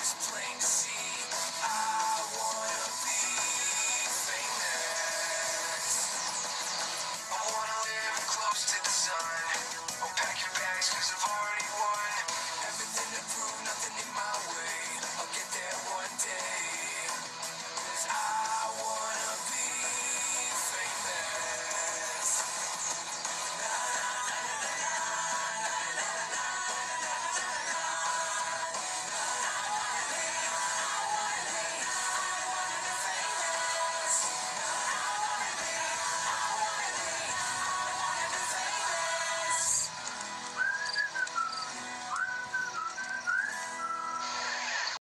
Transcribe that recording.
this place.